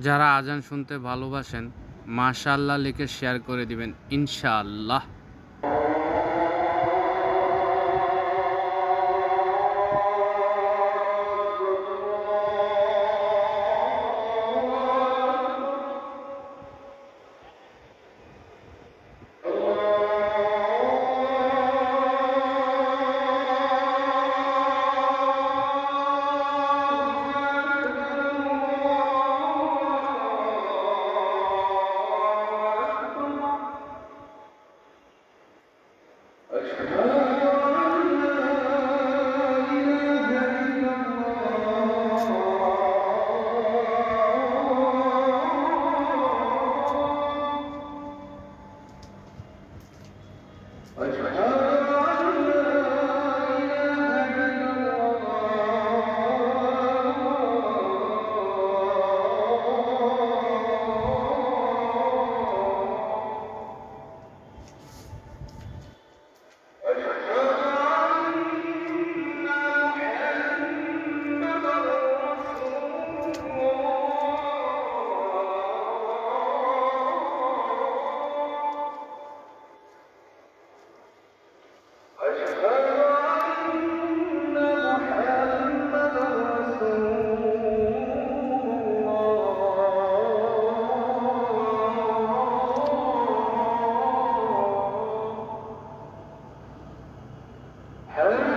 যারা আজান শুনতে ভালোবাসেন মাশাল্লাহ লিখে শেয়ার করে দিবেন ইনশাআল্লাহ। Helen?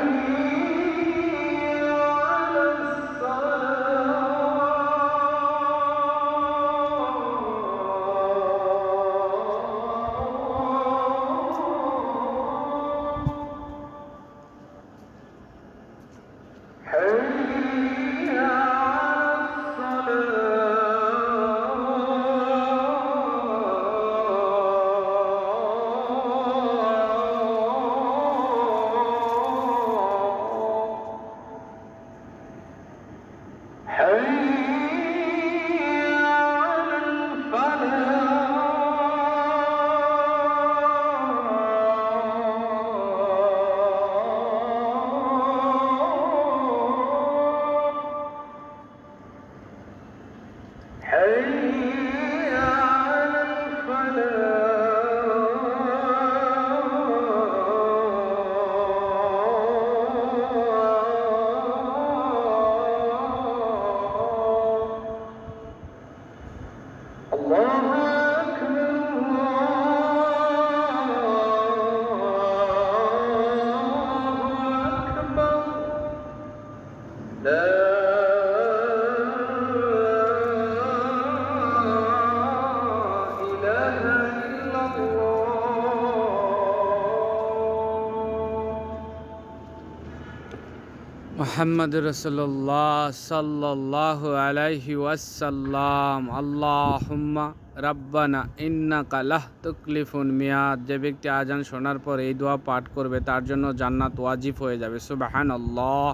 মোহাম্মদ রসল্লাহ সাল্লাহ আলাইহি ওয়াসাল্লাম, আল্লাহুম্মা রাব্বানা ইন্না কালাহ তুকলিফুন মিয়াদ। যে ব্যক্তি আজান শোনার পর এই দোয়া পাঠ করবে, তার জন্য জান্নাত ওয়াজিব হয়ে যাবে। সুবাহান আল্লাহ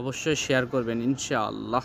অবশ্যই শেয়ার করবেন, ইনশাআল্লাহ।